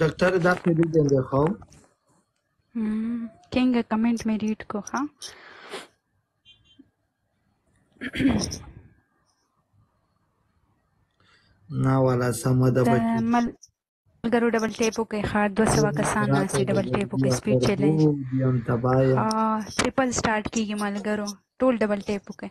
ډاکټر دا خو دې څنګه خو څنګه کمنټ مې ریډ کو ها نه والا سم ده بچي ملګرو ډبل ټیپ وکړئ ښه دوه سوه کسان ناست ډبل ټیپ وکړئ سپیډ چیلنج ټریپل سټارټ کیږي ملګرو ټول ډبل ټیپ وکړئ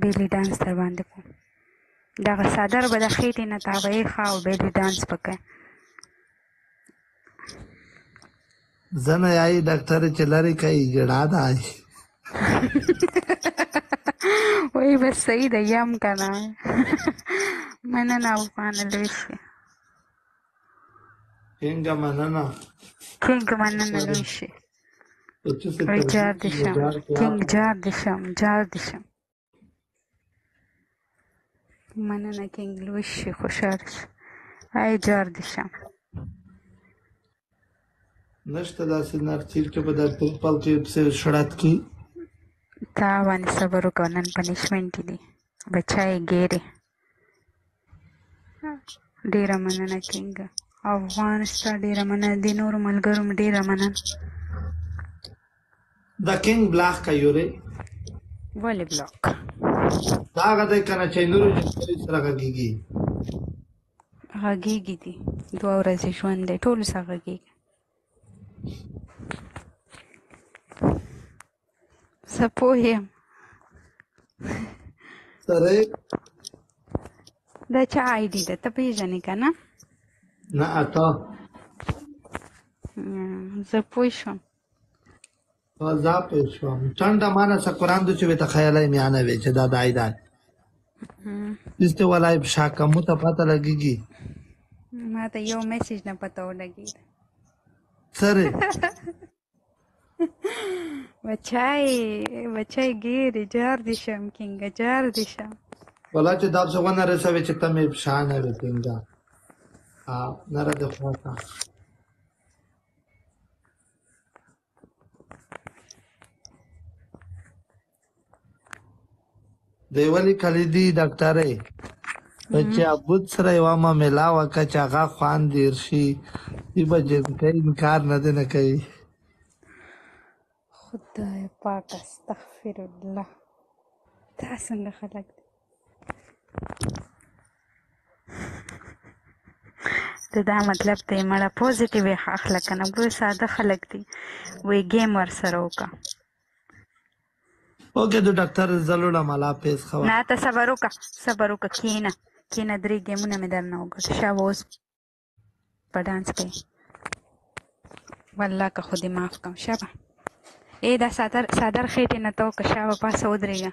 بیلی ډانس در باندې کوم دغه صدر به د خېټې نه تاویې ښه او بیلی ډانس به کوي زنه یای ډاکټر چې لري کوي ګړا ده وای بس صحیح ده یم کنه مننه افغان لوی شي څنګه مننه څنګه مننه لوی شي وای جار دې شم کینګ جار دې شم جار دې شم مننه کینګ لوی شي خوشاله شي ای جار دې شم نشته داسې نر چې چې په داسې پل کې پسې شړات کی تا باندې صبر وکړه نن پنشمنټ دي بچای ګیره ډیره مننه کینګ افغان ستا ډیره مننه د نور ملګرو ډیره مننه د کینګ بلاک کایوري ولې بلاک دا غته کنه چې نور جنسي سره غږیږي غږیږي دي دوه ورځې ژوند دی ټول سره غږیږي زه پوه یم سره دا چا آی ډي ده ته پیژنې که نه نه اتا زه پوه شوم زه پوه شوم ټنډه مانه څه قرآن دو چې وې ته خیالی میانه وې چې دا د آی ده دسته ولای شا کم ته پته لګیږي ما ته یو میسج نه پته ولګي سره بچای بچای ګیر جار دي شم کینګ جار دي شم ولا چې دا څه ونه رسوي چې ته مې شان وي څنګه ا نه را ده خو تا دی ولی کلیدی ډاکټرې نو چې ابوت سره یو معاملې وکړه چې هغه خوان دیر شي دی به جنکې انکار نه دی نه کوي خدای پاک استغفر الله دا څنګه خلک دي د دا مطلب دی مړه پوزټیو اخلک نه ګور ساده خلک دي وی ګیم ور سره وکړه اوکه د ډاکټر زلوړه مالا پیس خو نه ته صبر وکړه صبر وکړه کینه کینه درې ګیمونه مې درنه وګټ شاو اوس په ډانس کې والله که خو دې معاف کم شابه ای دا صدر صدر خېټې نه تو که شابه پاسه ودرېږه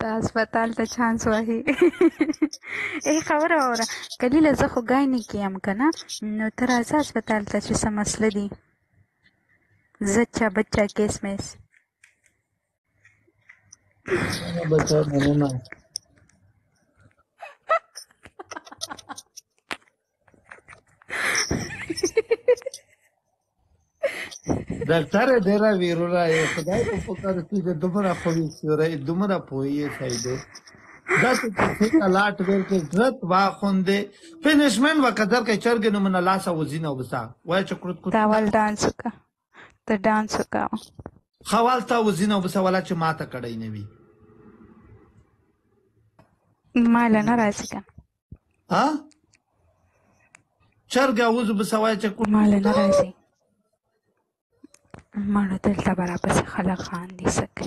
دا هسپتال ته چانس وهي ای خبره وره کلی له زه خو ګای نه کیم کنه نو تر ازه هسپتال ته چې سم اصل دي زچا بچا کیس میس بچا مننه ډاکټر ډیر ویرونه یې خدای په فکر کې د دومره خو یې سره دومره پوهیږي سایدو داس په لاټ ور کې ضرورت وا خوندې پنشمن وکړه کې چرګ نو من الله سو وزینه وسا وای چې کړت کو دا ول ډانس وکړه ته ډانس وکاوه. خوال تا وزین او بسوالا چې ماته کړی نه وي مال نه راځي کنه ها چرګه اوس به سوای چې کوم مال نه راځي مړه دلته برابر خلک خان دي سکه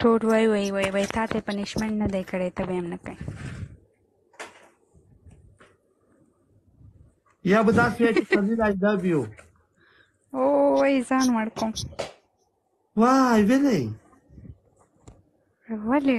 ټوټ وای وای وای وای تا ته پنیشمنټ نه دی کړی ته به هم نه کوي یا به داسې وای چې سمیر آی لو یو او وای ځان مړ کوم وای ویلی ولې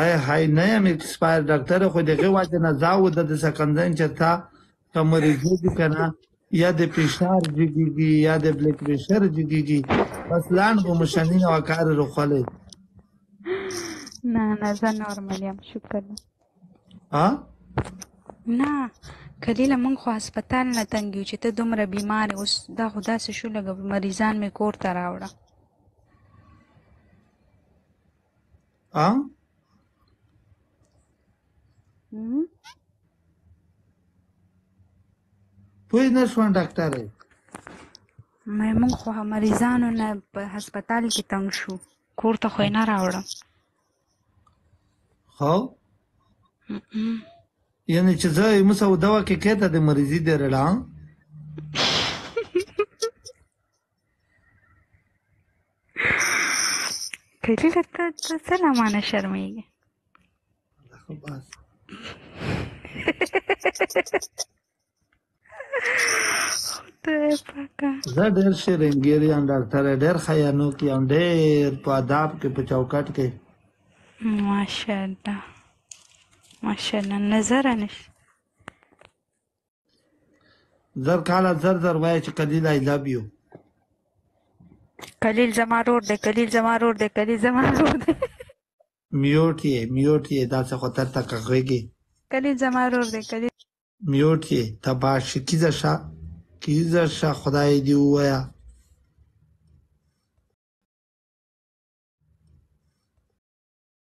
آیا های نه یم اکسپایر ډاکټر خو دغه وجه نه زاو د د سکندن چرتا کمرې جوړې کنه یا د فشار جګیږي یا د بلډ پرشر جګیږي بس لاند به مشنین او کار روخلې نه نه زه نورمال یم شکر ها نه کلیله مونږ خو هسپتال نه تنګیو چې ته دومره بیمار اوس دا خو داسې شو لږه مریضان مې کور ته راوړه ها پوه نه شوم ډاکټر مې موږ خو مریضانو نه په هسپتال کې تنګ شو کور ته خو نه راوړم خو یعنی چې زه یې مسو دوا کې کېته د مریضي درړم خیلی ته ته څه له مانه شرمېږې خدای پاکه زه ډېر شرنګیر یم ډاکټر ډېر خیانوک یم ډېر په اداب کې په چوکاټ کې ماشاءالله ماشاءالله نظر نشته زر کاله زر زر وایه چې قلیل آی لب یو قلیل زما رور دی قلیل زما رور دی قلیل زما رور دی میوټ یې میوټ یې دا څه خو تر تک غږی قلیل زما رور دی قلیل میوټ یې تبا شکیزه شه کیزه شه خدای دی وایا